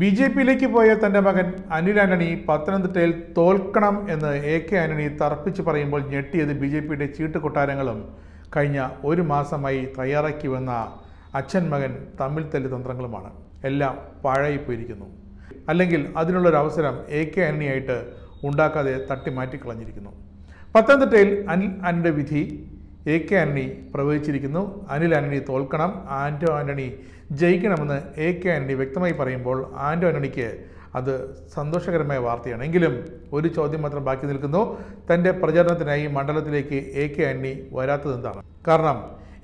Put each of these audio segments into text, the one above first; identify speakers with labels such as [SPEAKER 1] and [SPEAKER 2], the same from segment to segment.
[SPEAKER 1] B J പിയിലേക്ക് പോയ തന്റെ മകൻ അനിൽ ആന്റണി പത്തനംതിട്ടയിൽ തോൽക്കണം എന്ന് എ കെ ആന്റണി തർപ്പിച്ച് പറയുമ്പോൾ ഞെട്ടിയത് ബി ജെ പിയുടെ ചീട്ട് കൊട്ടാരങ്ങളും കഴിഞ്ഞ ഒരു മാസമായി തയ്യാറാക്കി വന്ന അച്ഛൻ മകൻ തമ്മിൽ തല്ലി തന്ത്രങ്ങളുമാണ്. എല്ലാം പാഴായിപ്പോയിരിക്കുന്നു. അല്ലെങ്കിൽ അതിനുള്ളൊരു അവസരം എ കെ ആന്റണിയായിട്ട് ഉണ്ടാക്കാതെ തട്ടി മാറ്റിക്കളഞ്ഞിരിക്കുന്നു പത്തനംതിട്ടയിൽ അനിൽ ആന്റണിയുടെ വിധി എ കെ ആന്റണി പ്രവചിച്ചിരിക്കുന്നു. അനിൽ ആന്റണി തോൽക്കണം ആന്റോ ആന്റണി ജയിക്കണമെന്ന് എ കെ ആന്റണി വ്യക്തമായി പറയുമ്പോൾ ആന്റോ ആന്റണിക്ക് അത് സന്തോഷകരമായ വാർത്തയാണ്. എങ്കിലും ഒരു ചോദ്യം മാത്രം ബാക്കി നിൽക്കുന്നു. തന്റെ പ്രചരണത്തിനായി മണ്ഡലത്തിലേക്ക് എ കെ ആന്റണി വരാത്തത് എന്താണ്? കാരണം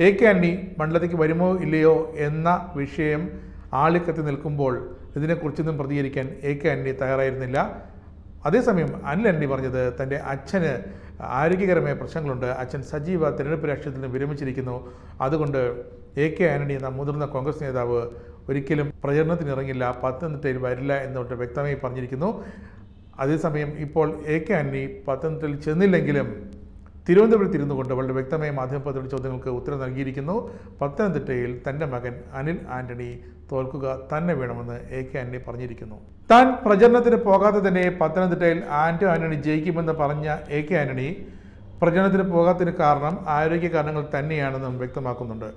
[SPEAKER 1] എ കെ ആന്റണി മണ്ഡലത്തിലേക്ക് വരുമോ ഇല്ലയോ എന്ന വിഷയം ആളിക്കത്തി നിൽക്കുമ്പോൾ ഇതിനെക്കുറിച്ചൊന്നും പ്രതികരിക്കാൻ എ കെ ആന്റണി തയ്യാറായിരുന്നില്ല. അതേസമയം അനിൽ ആന്റണി പറഞ്ഞത് തന്റെ അച്ഛന് ആരോഗ്യകരമായ പ്രശ്നങ്ങളുണ്ട്. അച്ഛൻ സജീവ തിരഞ്ഞെടുപ്പ് രാഷ്ട്രീയത്തിൽ നിന്ന് വിരമിച്ചിരിക്കുന്നു. അതുകൊണ്ട് എ കെ ആന്റണി എന്ന മുതിർന്ന കോൺഗ്രസ് നേതാവ് ഒരിക്കലും പ്രചരണത്തിന് ഇറങ്ങില്ല പത്തനംതിട്ടയിൽ വരില്ല എന്നുകൊണ്ട് വ്യക്തമായി പറഞ്ഞിരിക്കുന്നു. അതേസമയം ഇപ്പോൾ എ കെ ആന്റണി പത്തനംതിട്ടയിൽ ചെന്നില്ലെങ്കിലും തിരുവനന്തപുരത്ത് ഇരുന്നു കൊണ്ട് വളരെ വ്യക്തമായ മാധ്യമപ്രതിയുടെ ചോദ്യങ്ങൾക്ക് ഉത്തരം നൽകിയിരിക്കുന്നു. പത്തനംതിട്ടയിൽ തന്റെ മകൻ അനിൽ ആന്റണി തോൽക്കുക തന്നെ വേണമെന്ന് എ കെ ആന്റണി പറഞ്ഞിരിക്കുന്നു. താൻ പ്രചരണത്തിന് പോകാതെ തന്നെ പത്തനംതിട്ടയിൽ ആന്റോ ആന്റണി ജയിക്കുമെന്ന് പറഞ്ഞ എ കെ ആന്റണി പ്രചരണത്തിന് പോകാത്തതിന് കാരണം ആരോഗ്യ കാരണങ്ങൾ തന്നെയാണെന്നും വ്യക്തമാക്കുന്നുണ്ട്.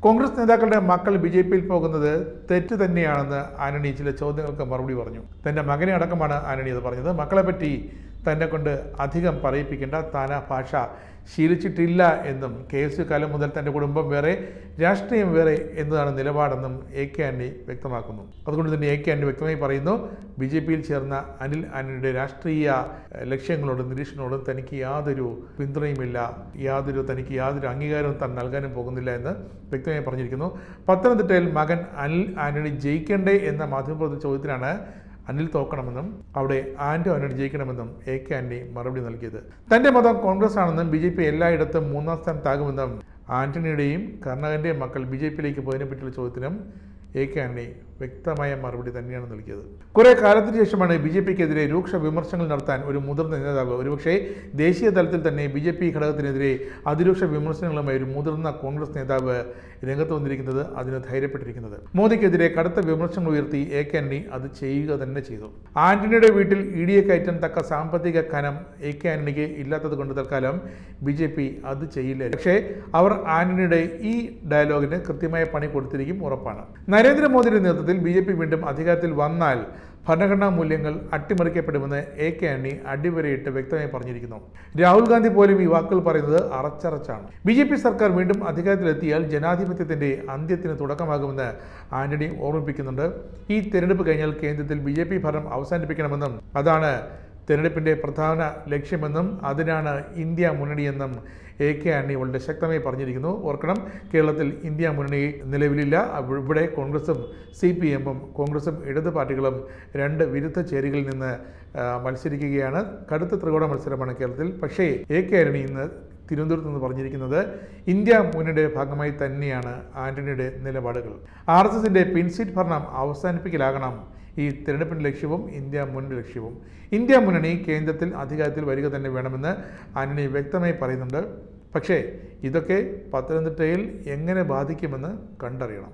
[SPEAKER 1] കോൺഗ്രസ് നേതാക്കളുടെ മക്കൾ ബി ജെ പിയിൽ പോകുന്നത് തെറ്റ് തന്നെയാണെന്ന് ആന്റണി ചില ചോദ്യങ്ങൾക്ക് മറുപടി പറഞ്ഞു. തന്റെ മകനെ അടക്കമാണ് ആന്റണി അത് പറഞ്ഞത്. മക്കളെ പറ്റി തന്നെ കൊണ്ട് അധികം പറയിപ്പിക്കേണ്ട താൻ ആ ഭാഷ ശീലിച്ചിട്ടില്ല എന്നും കെ എസ് യു കാലം മുതൽ തന്റെ കുടുംബം വേറെ രാഷ്ട്രീയം വേറെ എന്നതാണ് നിലപാടെന്നും എ കെ ആന്റണി വ്യക്തമാക്കുന്നു. അതുകൊണ്ട് തന്നെ എ കെ ആന്റണി വ്യക്തമായി പറയുന്നു ബി ജെ പിയിൽ ചേർന്ന അനിൽ ആന്റണിയുടെ രാഷ്ട്രീയ ലക്ഷ്യങ്ങളോടും നിരീക്ഷണങ്ങളോടും തനിക്ക് യാതൊരു പിന്തുണയുമില്ല യാതൊരു തനിക്ക് യാതൊരു അംഗീകാരവും താൻ നൽകാനും പോകുന്നില്ല എന്ന് വ്യക്തമായി പറഞ്ഞിരിക്കുന്നു. പത്തനംതിട്ടയിൽ മകൻ അനിൽ ആന്റണി ജയിക്കണ്ടേ എന്ന മാധ്യമപ്രവർത്തക ചോദ്യത്തിനാണ് അനിൽ തോക്കണമെന്നും അവിടെ ആന്റോ ആന്റണി ജയിക്കണമെന്നും എ കെ ആന്റണി മറുപടി നൽകിയത്. തന്റെ മതം കോൺഗ്രസ് ആണെന്നും ബി ജെ പി എല്ലായിടത്തും മൂന്നാം സ്ഥാനത്താകുമെന്നും ആന്റണിയുടെയും കർണകന്റെയും മക്കൾ ബി ജെ പിയിലേക്ക് പോയതിനെ പറ്റിയുള്ള ചോദ്യത്തിനും എ കെ ആന്റണി വ്യക്തമായ മറുപടി തന്നെയാണ് നൽകിയത്. കുറേ കാലത്തിന് ശേഷമാണ് ബി ജെ പിക്കെതിരെ രൂക്ഷ വിമർശനങ്ങൾ നടത്താൻ ഒരു മുതിർന്ന നേതാവ് ഒരുപക്ഷെ ദേശീയ തലത്തിൽ തന്നെ ബി ജെ പി ഘടകത്തിനെതിരെ അതിരൂക്ഷ വിമർശനങ്ങളുമായി ഒരു മുതിർന്ന കോൺഗ്രസ് നേതാവ് രംഗത്ത് വന്നിരിക്കുന്നത് അതിന് ധൈര്യപ്പെട്ടിരിക്കുന്നത്. മോദിക്കെതിരെ കടുത്ത വിമർശനങ്ങൾ ഉയർത്തി എ കെ ആന്റണി അത് ചെയ്യുക തന്നെ ചെയ്തു. ആന്റണിയുടെ വീട്ടിൽ ഇ ഡിയെ കയറ്റാൻ തക്ക സാമ്പത്തിക കനം എ കെ ആന്റണിക്ക് ഇല്ലാത്തത് കൊണ്ട് തൽക്കാലം ബി ജെ പി അത് ചെയ്യില്ല. പക്ഷേ അവർ ആന്റണിയുടെ ഈ ഡയലോഗിന് കൃത്യമായ പണി കൊടുത്തിരിക്കും ഉറപ്പാണ്. നരേന്ദ്രമോദിയുടെ നേതൃത്വത്തിൽ ബി ജെ പി വീണ്ടും അധികാരത്തിൽ വന്നാൽ ഭരണഘടനാ മൂല്യങ്ങൾ അട്ടിമറിക്കപ്പെടുമെന്ന് എ കെ ആന്റണി അടിവരയിട്ട് വ്യക്തമായി പറഞ്ഞിരിക്കുന്നു. രാഹുൽ ഗാന്ധി പോലും ഈ വാക്കുകൾ പറയുന്നത് അറച്ചറച്ചാണ്. ബി ജെ പി സർക്കാർ വീണ്ടും അധികാരത്തിലെത്തിയാൽ ജനാധിപത്യത്തിന്റെ അന്ത്യത്തിന് തുടക്കമാകുമെന്ന് ആന്റണി ഓർമ്മിപ്പിക്കുന്നുണ്ട്. ഈ തെരഞ്ഞെടുപ്പ് കഴിഞ്ഞാൽ കേന്ദ്രത്തിൽ ബി ഭരണം അവസാനിപ്പിക്കണമെന്നും അതാണ് തെരഞ്ഞെടുപ്പിന്റെ പ്രധാന ലക്ഷ്യമെന്നും അതിനാണ് ഇന്ത്യ മുന്നണിയെന്നും എ കെ ആന്റണി വളരെ ശക്തമായി പറഞ്ഞിരിക്കുന്നു. ഓർക്കണം കേരളത്തിൽ ഇന്ത്യ മുന്നണി നിലവിലില്ല. ഇവിടെ കോൺഗ്രസും സി പി എമ്മും കോൺഗ്രസും ഇടത് പാർട്ടികളും രണ്ട് വിരുദ്ധ ചേരികളിൽ നിന്ന് മത്സരിക്കുകയാണ്. കടുത്ത ത്രികോണ മത്സരമാണ് കേരളത്തിൽ. പക്ഷേ എ കെ ആന്റണി ഇന്ന് തിരുവനന്തപുരത്ത് നിന്ന് പറഞ്ഞിരിക്കുന്നത് ഇന്ത്യ മുന്നണിയുടെ ഭാഗമായി തന്നെയാണ് ആന്റണിയുടെ നിലപാടുകൾ. ആർ എസ് എസിന്റെ പിൻസീറ്റ് ഭരണം അവസാനിപ്പിക്കലാകണം. ഈ തെരഞ്ഞെടുപ്പിന്റെ ലക്ഷ്യവും ഇന്ത്യ മുന്നണി ലക്ഷ്യവും. ഇന്ത്യ മുന്നണി കേന്ദ്രത്തിൽ അധികാരത്തിൽ വരിക തന്നെ വേണമെന്ന് ആന്റണി വ്യക്തമായി പറയുന്നുണ്ട്. പക്ഷേ ഇതൊക്കെ പത്തനംതിട്ടയിൽ എങ്ങനെ ബാധിക്കുമെന്ന് കണ്ടറിയണം.